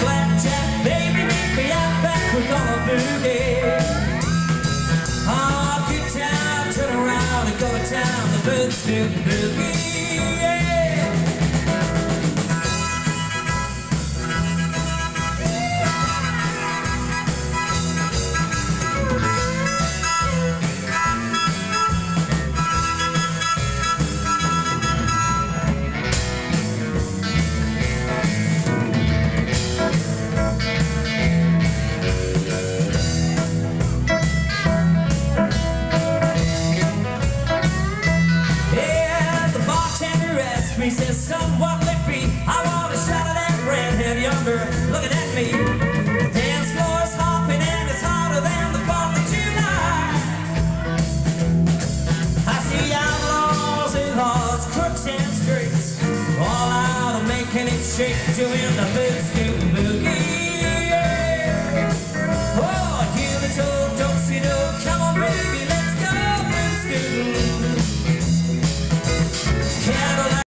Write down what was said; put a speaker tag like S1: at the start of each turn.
S1: Blackjack, baby, meet me out back. We're gonna boogie. Oh, good turn around and go to town. The birds do boogie. me, says someone lift me. I want a shot of that redhead younger looking at me. The dance floor's hopping and it's hotter than the 4th of July. I see outlaws and lords, crooks and streets, all out of making it shake, doing the biscuit boogie. Oh, here they don't see no, come on baby.